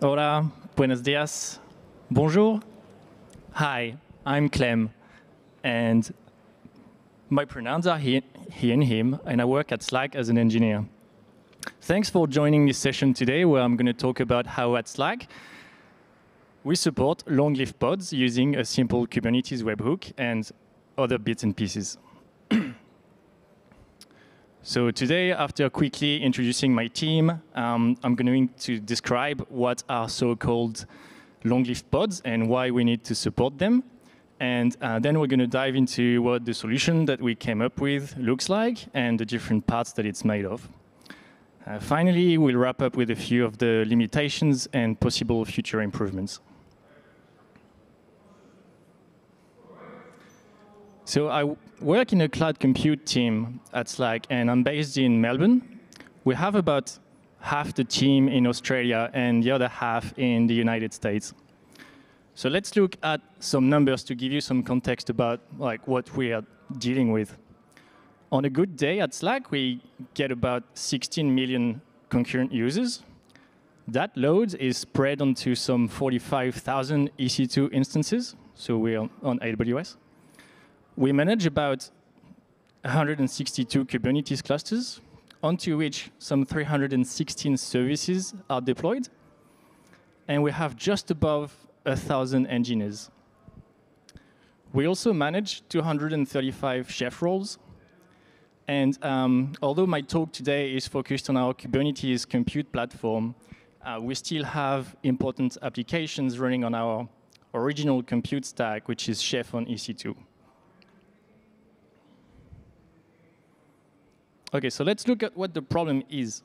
Hola, buenos dias, bonjour. Hi, I'm Clem, and my pronouns are he, he and him, and I work at Slack as an engineer. Thanks for joining this session today, where I'm going to talk about how at Slack we support long-lived pods using a simple Kubernetes webhook and other bits and pieces. So today, after quickly introducing my team, um, I'm going to describe what are so-called long-lived pods and why we need to support them. And uh, then we're going to dive into what the solution that we came up with looks like and the different parts that it's made of. Uh, finally, we'll wrap up with a few of the limitations and possible future improvements. So I work in a cloud compute team at Slack, and I'm based in Melbourne. We have about half the team in Australia and the other half in the United States. So let's look at some numbers to give you some context about like what we are dealing with. On a good day at Slack, we get about 16 million concurrent users. That load is spread onto some 45,000 EC2 instances, so we're on AWS. We manage about 162 Kubernetes clusters, onto which some 316 services are deployed. And we have just above 1,000 engineers. We also manage 235 chef roles. And um, although my talk today is focused on our Kubernetes compute platform, uh, we still have important applications running on our original compute stack, which is Chef on EC2. Okay, so let's look at what the problem is.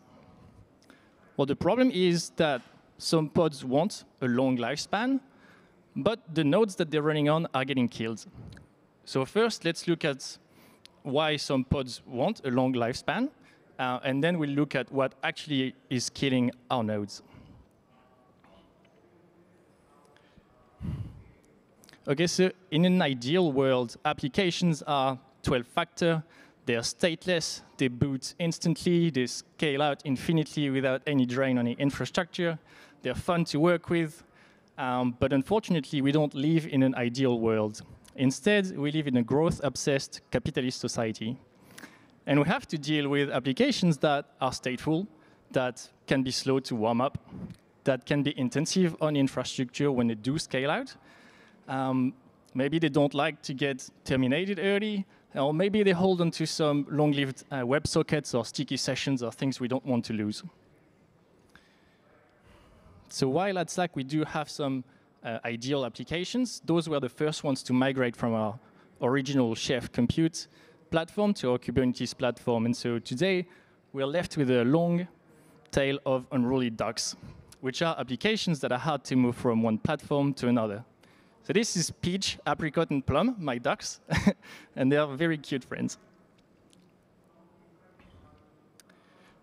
Well, the problem is that some pods want a long lifespan, but the nodes that they're running on are getting killed. So first, let's look at why some pods want a long lifespan, uh, and then we'll look at what actually is killing our nodes. Okay, so in an ideal world, applications are 12-factor, they're stateless, they boot instantly, they scale out infinitely without any drain on the infrastructure. They're fun to work with, um, but unfortunately, we don't live in an ideal world. Instead, we live in a growth-obsessed capitalist society. And we have to deal with applications that are stateful, that can be slow to warm up, that can be intensive on infrastructure when they do scale out. Um, maybe they don't like to get terminated early, or maybe they hold on to some long-lived uh, WebSockets or sticky sessions or things we don't want to lose. So while at Slack we do have some uh, ideal applications, those were the first ones to migrate from our original Chef compute platform to our Kubernetes platform. And so today we're left with a long tail of unruly ducks, which are applications that are hard to move from one platform to another. So this is Peach, Apricot, and Plum, my ducks, and they are very cute friends.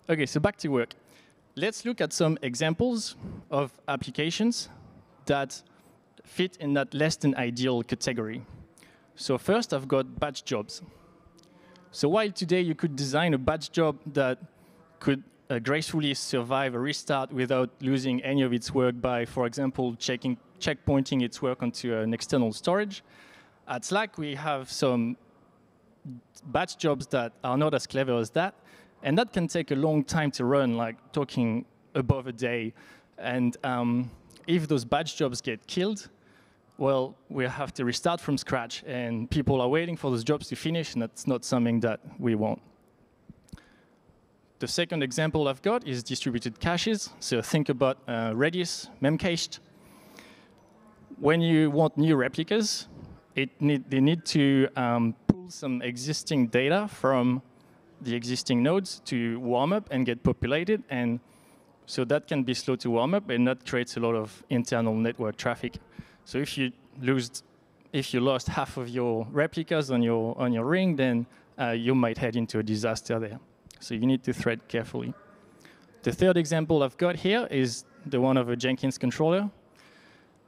Okay, so back to work. Let's look at some examples of applications that fit in that less than ideal category. So first, I've got batch jobs. So while today you could design a batch job that could uh, gracefully survive a restart without losing any of its work by, for example, checking checkpointing its work onto an external storage. At Slack, we have some batch jobs that are not as clever as that, and that can take a long time to run, like talking above a day. And um, if those batch jobs get killed, well, we have to restart from scratch, and people are waiting for those jobs to finish, and that's not something that we want. The second example I've got is distributed caches. So think about uh, Redis, Memcached, when you want new replicas, it need, they need to um, pull some existing data from the existing nodes to warm up and get populated. And so that can be slow to warm up, and that creates a lot of internal network traffic. So if you lose, if you lost half of your replicas on your on your ring, then uh, you might head into a disaster there. So you need to thread carefully. The third example I've got here is the one of a Jenkins controller.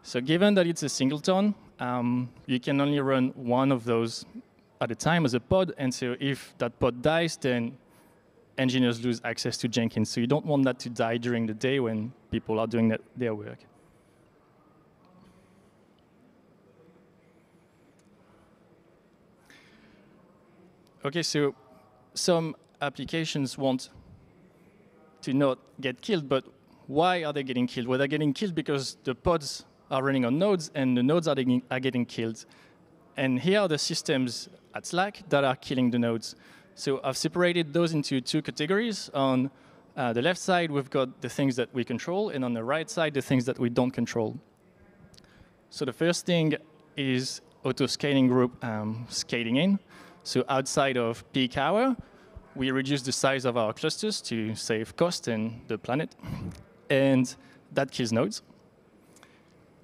So given that it's a singleton, um, you can only run one of those at a time as a pod. And so if that pod dies, then engineers lose access to Jenkins. So you don't want that to die during the day when people are doing their work. Okay, so some applications want to not get killed, but why are they getting killed? Well, they're getting killed because the pods are running on nodes and the nodes are, getting, are getting killed. And here are the systems at Slack that are killing the nodes. So I've separated those into two categories. On uh, the left side, we've got the things that we control, and on the right side, the things that we don't control. So the first thing is auto-scaling group um, scaling in. So outside of peak hour, we reduce the size of our clusters to save cost and the planet, and that kills nodes.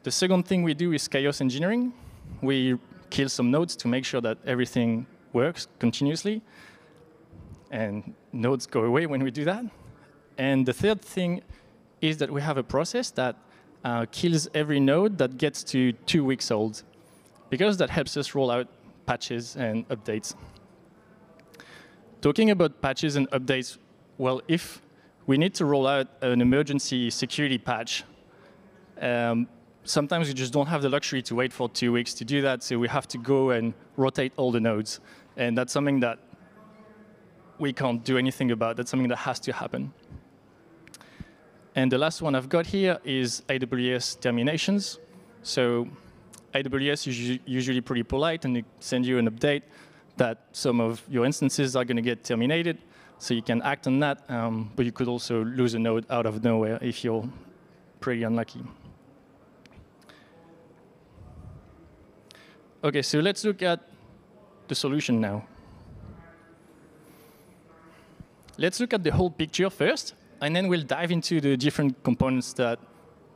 The second thing we do is chaos engineering. We kill some nodes to make sure that everything works continuously, and nodes go away when we do that. And the third thing is that we have a process that uh, kills every node that gets to two weeks old, because that helps us roll out patches and updates. Talking about patches and updates, well, if we need to roll out an emergency security patch, um, sometimes we just don't have the luxury to wait for two weeks to do that, so we have to go and rotate all the nodes. And that's something that we can't do anything about. That's something that has to happen. And the last one I've got here is AWS terminations. So AWS is usually pretty polite and they send you an update that some of your instances are going to get terminated. So you can act on that, um, but you could also lose a node out of nowhere if you're pretty unlucky. OK, so let's look at the solution now. Let's look at the whole picture first, and then we'll dive into the different components that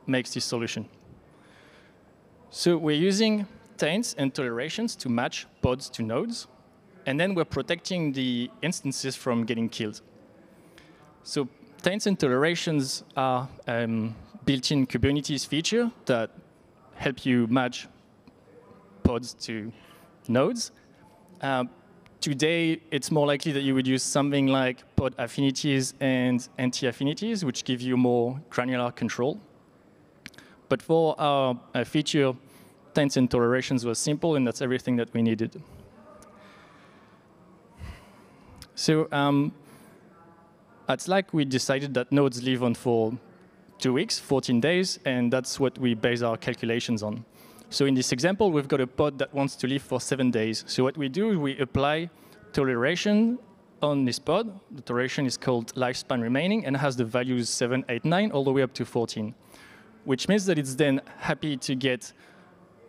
makes this solution. So we're using taints and tolerations to match pods to nodes. And then we're protecting the instances from getting killed. So taints and tolerations are um, built-in Kubernetes feature that help you match pods to nodes. Uh, today, it's more likely that you would use something like pod affinities and anti-affinities, which give you more granular control. But for our uh, feature, taints and tolerations was simple, and that's everything that we needed. So um, at Slack, we decided that nodes live on for two weeks, 14 days, and that's what we base our calculations on. So in this example, we've got a pod that wants to live for seven days. So what we do, is we apply toleration on this pod. The toleration is called lifespan remaining and has the values 7, 8, 9, all the way up to 14, which means that it's then happy to get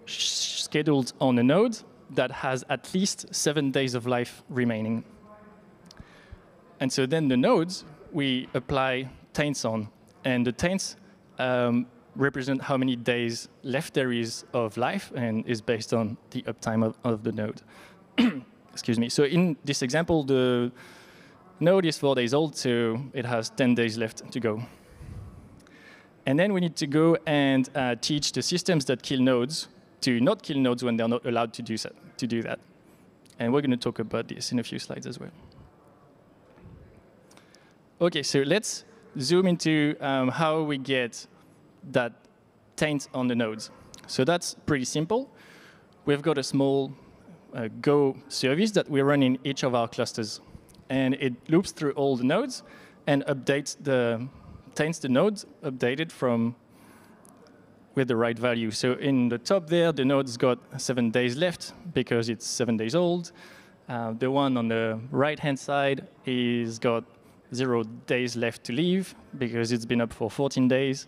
scheduled on a node that has at least seven days of life remaining. And so then the nodes, we apply taints on. And the taints um, represent how many days left there is of life and is based on the uptime of, of the node. Excuse me. So in this example, the node is four days old, so it has 10 days left to go. And then we need to go and uh, teach the systems that kill nodes to not kill nodes when they're not allowed to do, so, to do that. And we're going to talk about this in a few slides as well. OK, so let's zoom into um, how we get that taint on the nodes. So that's pretty simple. We've got a small uh, Go service that we run in each of our clusters. And it loops through all the nodes and updates the taints the nodes updated from with the right value. So in the top there, the node's got seven days left because it's seven days old. Uh, the one on the right-hand side is got zero days left to leave because it's been up for 14 days.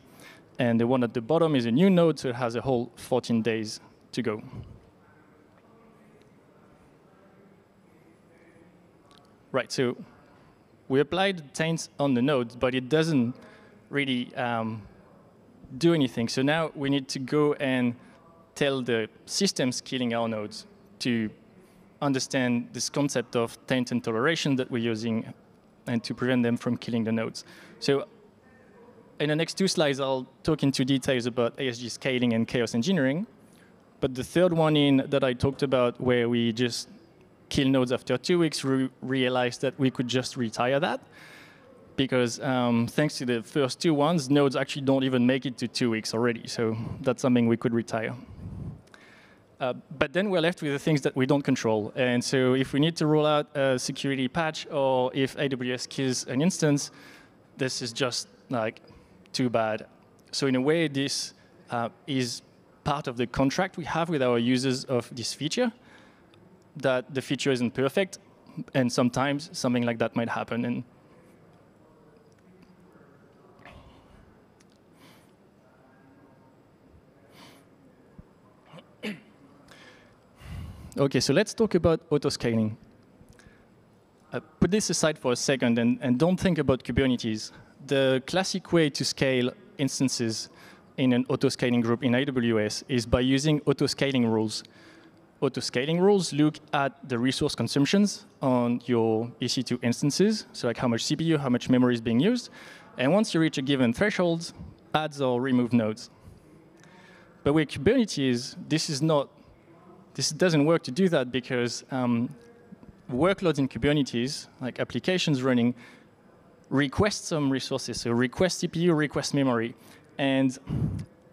And the one at the bottom is a new node, so it has a whole 14 days to go. Right, so we applied taints on the nodes, but it doesn't really um, do anything. So now we need to go and tell the systems killing our nodes to understand this concept of taint and toleration that we're using and to prevent them from killing the nodes. So in the next two slides, I'll talk into details about ASG scaling and chaos engineering. But the third one in that I talked about, where we just kill nodes after two weeks, we realized that we could just retire that. because um, thanks to the first two ones, nodes actually don't even make it to two weeks already. So that's something we could retire. Uh, but then we're left with the things that we don't control. And so if we need to roll out a security patch or if AWS kills an instance, this is just like too bad. So in a way, this uh, is part of the contract we have with our users of this feature, that the feature isn't perfect, and sometimes something like that might happen. And Okay, so let's talk about auto-scaling. Uh, put this aside for a second and, and don't think about Kubernetes. The classic way to scale instances in an auto-scaling group in AWS is by using auto-scaling rules. Auto-scaling rules look at the resource consumptions on your EC2 instances, so like how much CPU, how much memory is being used, and once you reach a given threshold, adds or remove nodes. But with Kubernetes, this is not this doesn't work to do that because um, workloads in Kubernetes, like applications running, request some resources. So request CPU, request memory. And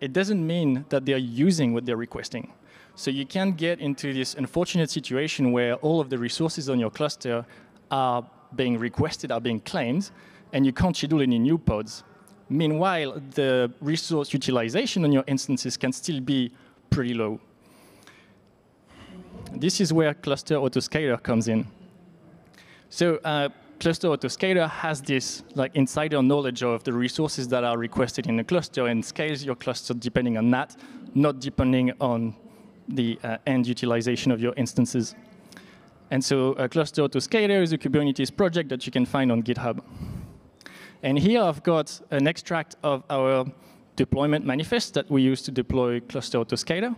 it doesn't mean that they're using what they're requesting. So you can get into this unfortunate situation where all of the resources on your cluster are being requested, are being claimed, and you can't schedule any new pods. Meanwhile, the resource utilization on your instances can still be pretty low. This is where Cluster Autoscaler comes in. So uh, Cluster Autoscaler has this like insider knowledge of the resources that are requested in the cluster and scales your cluster depending on that, not depending on the uh, end utilization of your instances. And so uh, Cluster Autoscaler is a Kubernetes project that you can find on GitHub. And here I've got an extract of our deployment manifest that we use to deploy Cluster Autoscaler.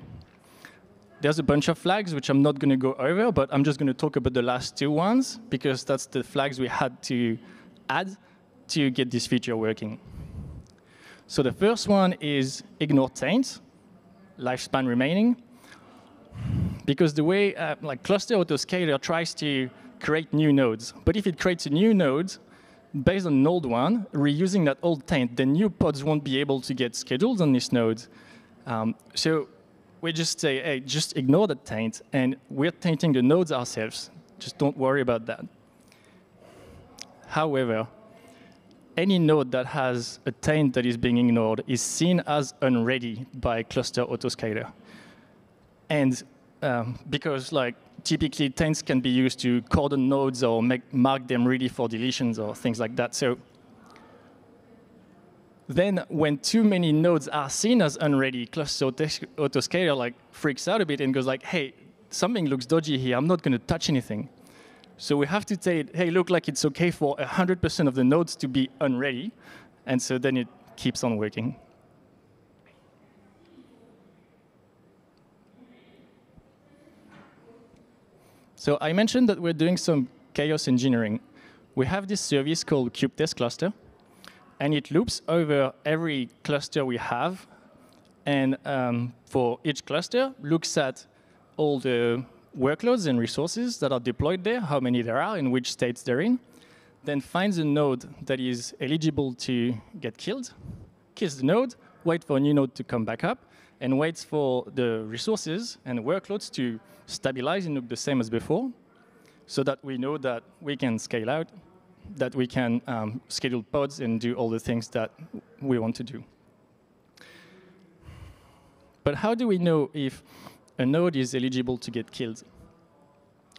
There's a bunch of flags, which I'm not going to go over, but I'm just going to talk about the last two ones, because that's the flags we had to add to get this feature working. So the first one is ignore taint, lifespan remaining. Because the way uh, like cluster autoscaler tries to create new nodes, but if it creates a new node, based on an old one, reusing that old taint, the new pods won't be able to get scheduled on this node. Um, so we just say, hey, just ignore the taint, and we're tainting the nodes ourselves. Just don't worry about that. However, any node that has a taint that is being ignored is seen as unready by cluster autoscaler. And um, because like typically taints can be used to cordon nodes or make, mark them ready for deletions or things like that. So then when too many nodes are seen as unready, cluster autoscaler like freaks out a bit and goes like, hey, something looks dodgy here. I'm not going to touch anything. So we have to say, hey, look like it's OK for 100% of the nodes to be unready. And so then it keeps on working. So I mentioned that we're doing some chaos engineering. We have this service called kubetest cluster and it loops over every cluster we have. And um, for each cluster, looks at all the workloads and resources that are deployed there, how many there are, in which states they're in, then finds a node that is eligible to get killed, kills the node, wait for a new node to come back up, and waits for the resources and workloads to stabilize and look the same as before, so that we know that we can scale out that we can um, schedule pods and do all the things that we want to do. But how do we know if a node is eligible to get killed?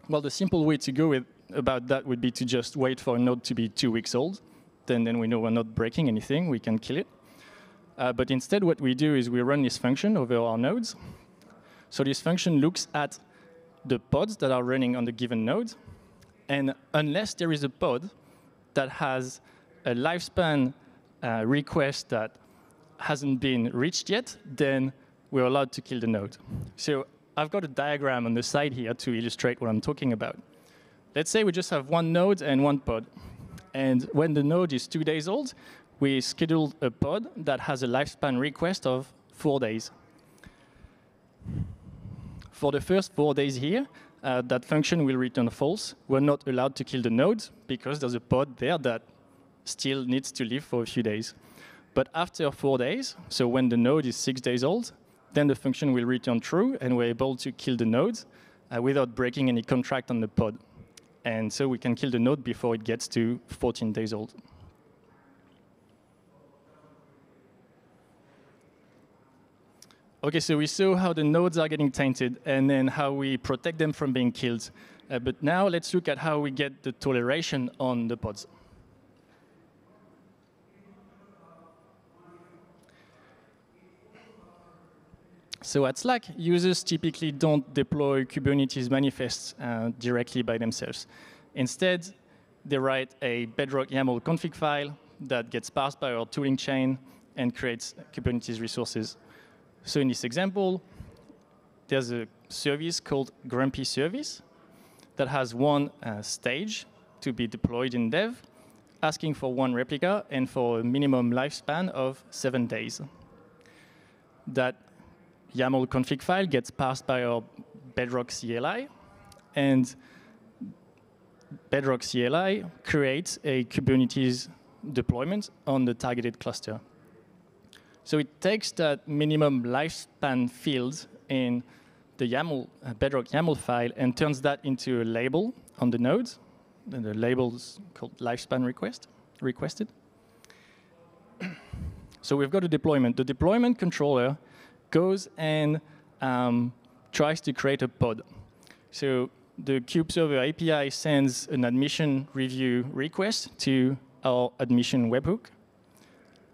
Well, the simple way to go with about that would be to just wait for a node to be two weeks old. Then, then we know we're not breaking anything, we can kill it. Uh, but instead, what we do is we run this function over our nodes. So this function looks at the pods that are running on the given node. And unless there is a pod that has a lifespan uh, request that hasn't been reached yet, then we're allowed to kill the node. So I've got a diagram on the side here to illustrate what I'm talking about. Let's say we just have one node and one pod. And when the node is two days old, we scheduled a pod that has a lifespan request of four days. For the first four days here, uh, that function will return false. We're not allowed to kill the node because there's a pod there that still needs to live for a few days. But after four days, so when the node is six days old, then the function will return true, and we're able to kill the node uh, without breaking any contract on the pod. And so we can kill the node before it gets to 14 days old. Okay, so we saw how the nodes are getting tainted and then how we protect them from being killed. Uh, but now let's look at how we get the toleration on the pods. So at Slack, users typically don't deploy Kubernetes manifests uh, directly by themselves. Instead, they write a Bedrock YAML config file that gets parsed by our tooling chain and creates Kubernetes resources. So in this example, there's a service called Grumpy Service that has one uh, stage to be deployed in dev, asking for one replica and for a minimum lifespan of seven days. That YAML config file gets passed by our Bedrock CLI, and Bedrock CLI creates a Kubernetes deployment on the targeted cluster. So it takes that minimum lifespan field in the YAML, uh, Bedrock YAML file and turns that into a label on the node. And the label is called lifespan request, requested. so we've got a deployment. The deployment controller goes and um, tries to create a pod. So the kube server API sends an admission review request to our admission webhook.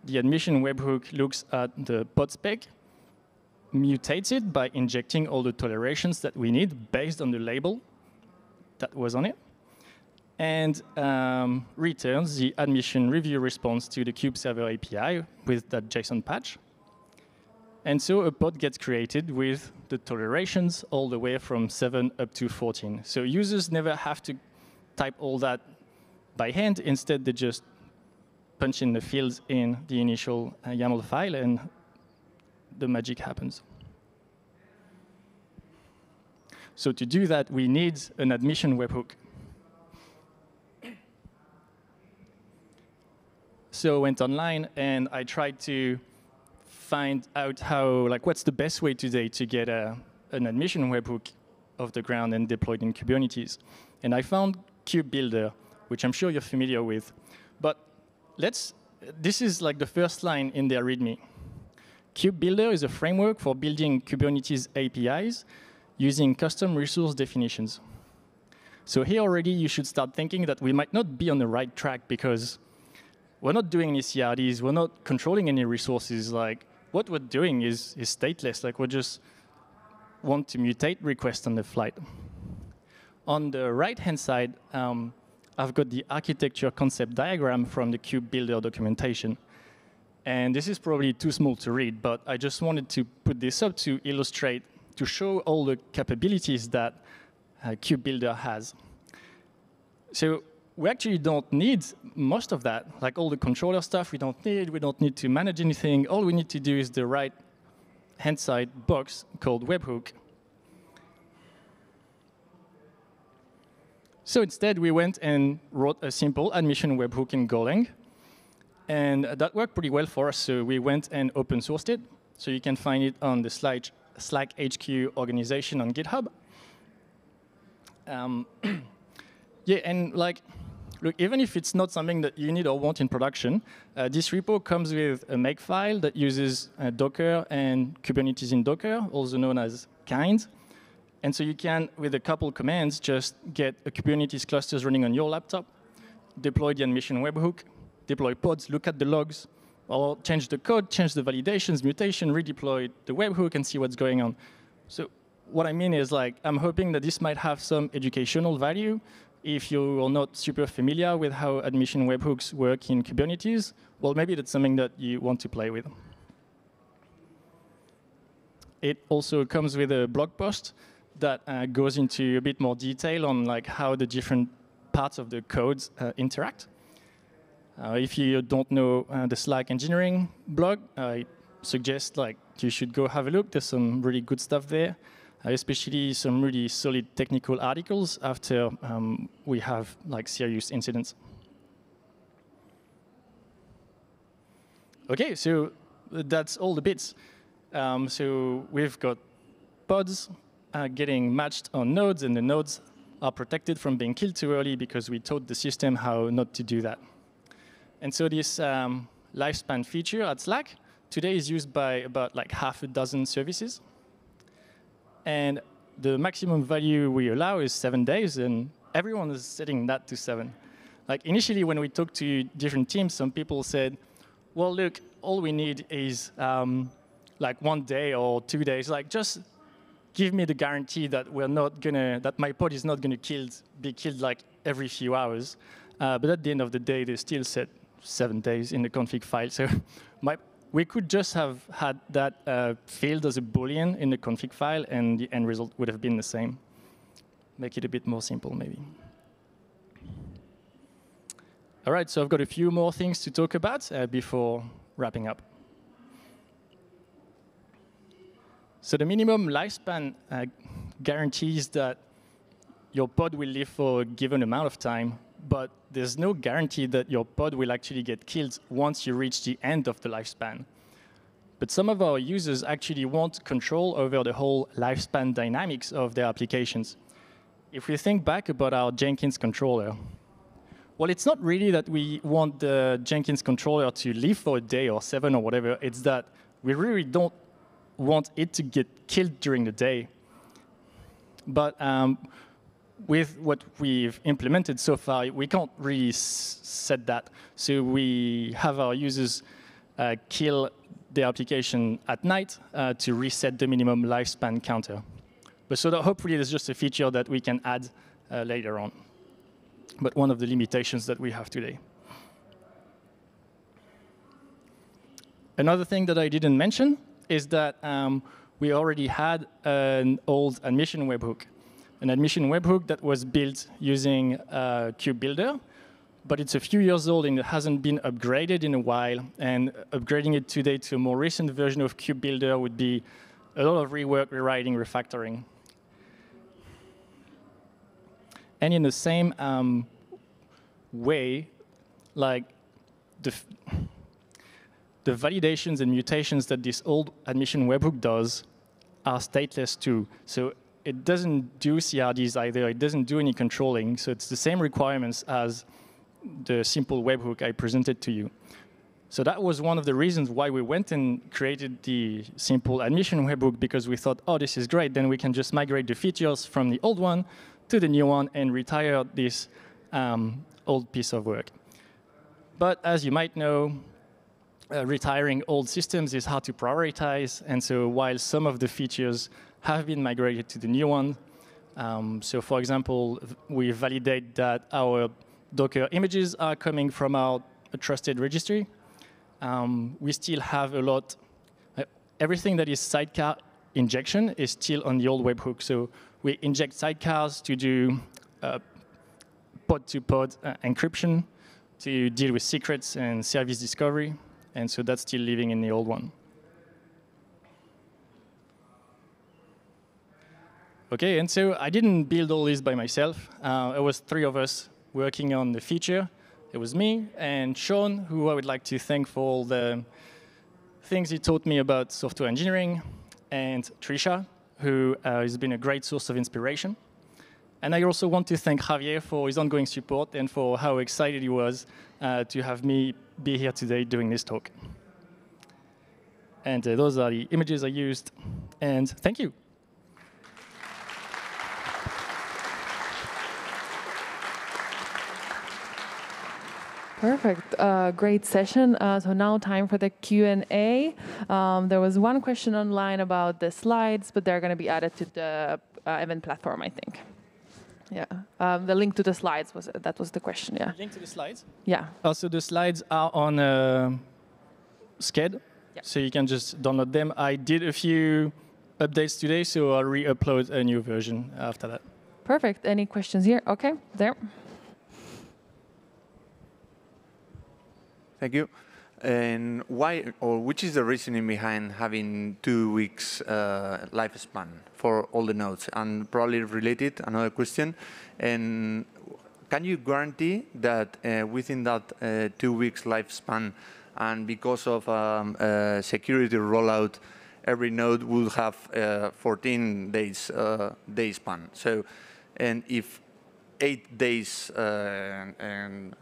The admission webhook looks at the pod spec, mutates it by injecting all the tolerations that we need based on the label that was on it, and um, returns the admission review response to the Kube server API with that JSON patch. And so a pod gets created with the tolerations all the way from 7 up to 14. So users never have to type all that by hand. Instead, they just punch in the fields in the initial uh, YAML file, and the magic happens. So to do that, we need an admission webhook. So I went online, and I tried to find out how, like, what's the best way today to get a, an admission webhook off the ground and deployed in Kubernetes. And I found Kube Builder, which I'm sure you're familiar with. Let's, this is like the first line in their README. Kube Builder is a framework for building Kubernetes APIs using custom resource definitions. So here already you should start thinking that we might not be on the right track because we're not doing any CRDs, we're not controlling any resources like what we're doing is, is stateless. Like we just want to mutate requests on the flight. On the right-hand side, um, I've got the architecture concept diagram from the Kube Builder documentation. And this is probably too small to read, but I just wanted to put this up to illustrate, to show all the capabilities that uh, Kube Builder has. So we actually don't need most of that. Like all the controller stuff we don't need, we don't need to manage anything. All we need to do is the right hand side box called webhook. So instead, we went and wrote a simple admission webhook in Golang. And that worked pretty well for us, so we went and open sourced it. So you can find it on the Slack, Slack HQ organization on GitHub. Um, yeah, and like, look, even if it's not something that you need or want in production, uh, this repo comes with a makefile that uses uh, Docker and Kubernetes in Docker, also known as kind. And so you can, with a couple commands, just get a Kubernetes clusters running on your laptop, deploy the admission webhook, deploy pods, look at the logs, or change the code, change the validations, mutation, redeploy the webhook, and see what's going on. So what I mean is like, I'm hoping that this might have some educational value if you are not super familiar with how admission webhooks work in Kubernetes, well, maybe that's something that you want to play with. It also comes with a blog post that uh, goes into a bit more detail on like how the different parts of the codes uh, interact. Uh, if you don't know uh, the Slack engineering blog, I suggest like you should go have a look. There's some really good stuff there. Uh, especially some really solid technical articles after um, we have like serious incidents. Okay, so that's all the bits. Um, so we've got pods uh, getting matched on nodes, and the nodes are protected from being killed too early because we taught the system how not to do that. And so this um, lifespan feature at Slack today is used by about like half a dozen services. And the maximum value we allow is seven days, and everyone is setting that to seven. Like initially, when we talked to different teams, some people said, "Well, look, all we need is um, like one day or two days. Like just give me the guarantee that we're not gonna, that my pod is not gonna killed, be killed like every few hours." Uh, but at the end of the day, they still set seven days in the config file. So my, we could just have had that uh, field as a boolean in the config file, and the end result would have been the same. Make it a bit more simple, maybe. All right, so I've got a few more things to talk about uh, before wrapping up. So the minimum lifespan uh, guarantees that your pod will live for a given amount of time but there's no guarantee that your pod will actually get killed once you reach the end of the lifespan. But some of our users actually want control over the whole lifespan dynamics of their applications. If we think back about our Jenkins controller, well, it's not really that we want the Jenkins controller to live for a day or seven or whatever. It's that we really don't want it to get killed during the day. But um, with what we've implemented so far, we can't really set that. So we have our users uh, kill the application at night uh, to reset the minimum lifespan counter. But so that hopefully there's just a feature that we can add uh, later on. But one of the limitations that we have today. Another thing that I didn't mention is that um, we already had an old admission webhook an admission webhook that was built using uh, KubeBuilder, but it's a few years old and it hasn't been upgraded in a while. And upgrading it today to a more recent version of KubeBuilder would be a lot of rework, rewriting, refactoring. And in the same um, way, like the, the validations and mutations that this old admission webhook does are stateless too. So it doesn't do CRDs either. It doesn't do any controlling. So it's the same requirements as the simple webhook I presented to you. So that was one of the reasons why we went and created the simple admission webhook because we thought, oh, this is great. Then we can just migrate the features from the old one to the new one and retire this um, old piece of work. But as you might know, uh, retiring old systems is hard to prioritize. And so while some of the features have been migrated to the new one. Um, so for example, we validate that our Docker images are coming from our trusted registry. Um, we still have a lot, uh, everything that is sidecar injection is still on the old webhook. So we inject sidecars to do pod-to-pod uh, -pod, uh, encryption, to deal with secrets and service discovery. And so that's still living in the old one. Okay, and so I didn't build all this by myself. Uh, it was three of us working on the feature. It was me and Sean, who I would like to thank for all the things he taught me about software engineering, and Trisha, who uh, has been a great source of inspiration. And I also want to thank Javier for his ongoing support and for how excited he was uh, to have me be here today doing this talk. And uh, those are the images I used. And thank you. Perfect. Uh, great session. Uh, so now time for the Q&A. Um, there was one question online about the slides, but they're going to be added to the uh, event platform, I think. Yeah. Um, the link to the slides was that was the question. Yeah. Link to the slides. Yeah. Also, the slides are on uh, Sched, yeah. so you can just download them. I did a few updates today, so I'll re-upload a new version after that. Perfect. Any questions here? Okay, there. Thank you. And why, or which is the reasoning behind having two weeks uh, lifespan for all the nodes? And probably related, another question. And can you guarantee that uh, within that uh, two weeks lifespan, and because of um, uh, security rollout, every node will have uh, 14 days uh, day span. So, and if eight days uh, and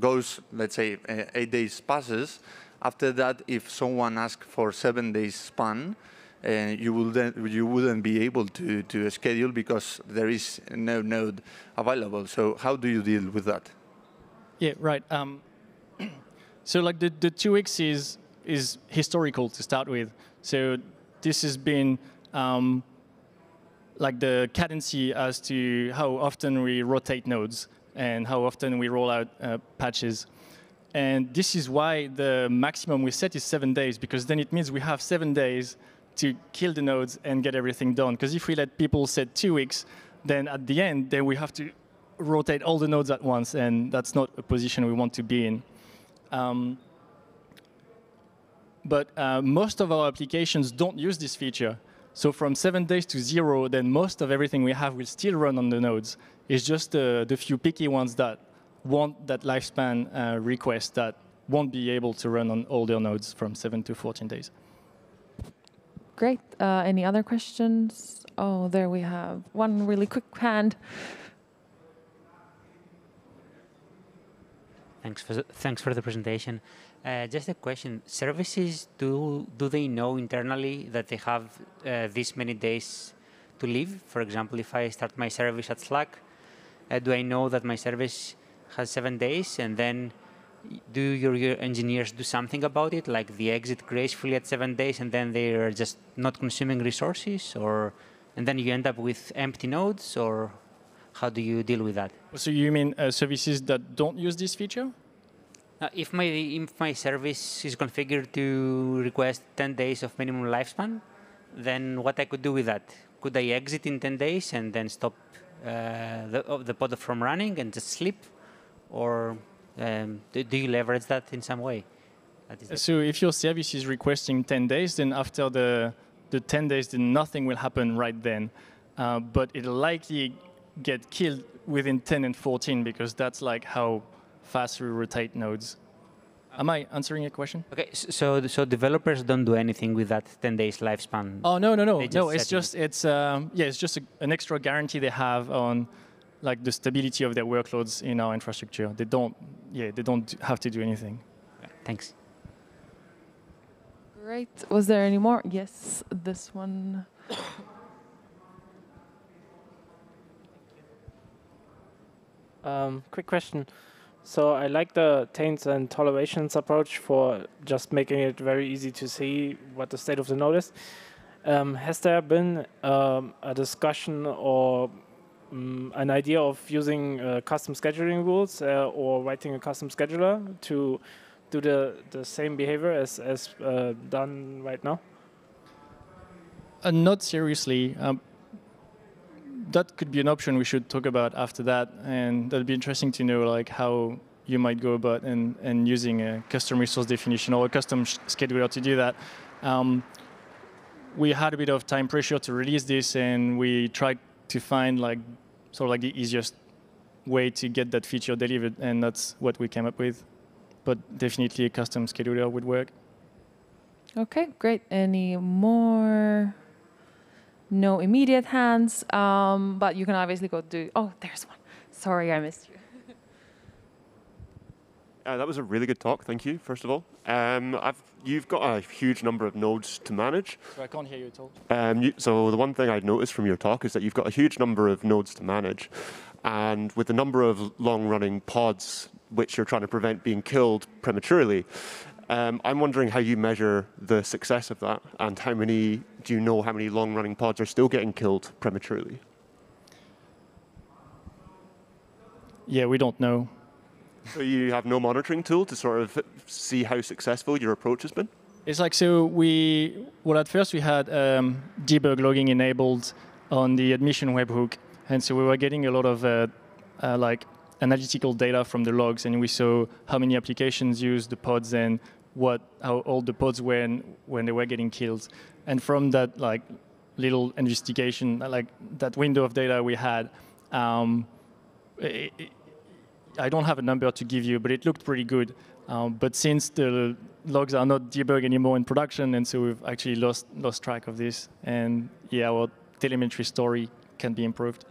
goes, let's say, eight days passes, after that, if someone asks for seven days span, uh, you will then you wouldn't be able to to schedule because there is no node available. So how do you deal with that? Yeah, right. Um, so like the, the two weeks is is historical to start with. So this has been um, like the cadency as to how often we rotate nodes and how often we roll out uh, patches. And this is why the maximum we set is seven days, because then it means we have seven days to kill the nodes and get everything done. Because if we let people set two weeks, then at the end, then we have to rotate all the nodes at once, and that's not a position we want to be in. Um, but uh, most of our applications don't use this feature. So from seven days to zero, then most of everything we have will still run on the nodes. It's just uh, the few picky ones that want that lifespan uh, request that won't be able to run on all their nodes from 7 to 14 days. Great. Uh, any other questions? Oh, there we have one really quick hand. Thanks for thanks for the presentation. Uh, just a question: Services do do they know internally that they have uh, this many days to live? For example, if I start my service at Slack, uh, do I know that my service has seven days, and then do your, your, engineers do something about it, like the exit gracefully at seven days, and then they are just not consuming resources, or and then you end up with empty nodes, or how do you deal with that? So you mean uh, services that don't use this feature? If my if my service is configured to request 10 days of minimum lifespan, then what I could do with that? Could I exit in 10 days and then stop uh, the, the pod from running and just sleep? or um, do, do, you leverage that in some way? So if your service is requesting 10 days, then after the, the 10 days, then nothing will happen right then. Uh, but it'll likely get killed within 10 and 14 because that's like how fast we rotate nodes. Am I answering your question? Okay, so so developers don't do anything with that 10 days lifespan. Oh no no no no! It's just it's um, yeah it's just a, an extra guarantee they have on like the stability of their workloads in our infrastructure. They don't, yeah, they don't have to do anything. Thanks. Great. Was there any more? Yes, this one. Um, quick question. So I like the taints and tolerations approach for just making it very easy to see what the state of the node is. Um, has there been um, a discussion or um, an idea of using uh, custom scheduling rules uh, or writing a custom scheduler to do the, the same behavior as, as uh, done right now? Uh, not seriously. That could be an option we should talk about after that, and that'd be interesting to know like how you might go about and, and using a custom resource definition or a custom scheduler to do that. Um, we had a bit of time pressure to release this, and we tried to find like sort of like the easiest way to get that feature delivered, and that's what we came up with. But definitely a custom scheduler would work. Okay, great. Any more? No immediate hands, um, but you can obviously go do. Oh, there's one. Sorry, I missed you. Uh, that was a really good talk. Thank you, first of all. Um, you've got a huge number of nodes to manage. So I can't hear you at all. Um, you, so the one thing I'd noticed from your talk is that you've got a huge number of nodes to manage. And with the number of long-running pods which you're trying to prevent being killed prematurely, um, I'm wondering how you measure the success of that and how many, do you know how many long-running pods are still getting killed prematurely? Yeah, we don't know. So you have no monitoring tool to sort of see how successful your approach has been? It's like, so we, well, at first we had um, debug logging enabled on the admission webhook. And so we were getting a lot of uh, uh, like analytical data from the logs and we saw how many applications used the pods and what, how old the pods were when, when they were getting killed. And from that like little investigation, like that window of data we had, um, it, I don't have a number to give you, but it looked pretty good. Um, but since the logs are not debugged anymore in production, and so we've actually lost lost track of this. And yeah, our telemetry story can be improved.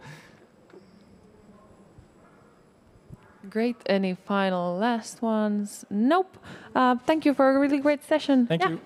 Great. Any final last ones? Nope. Uh, thank you for a really great session. Thank Yeah. you.